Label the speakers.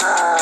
Speaker 1: Uh...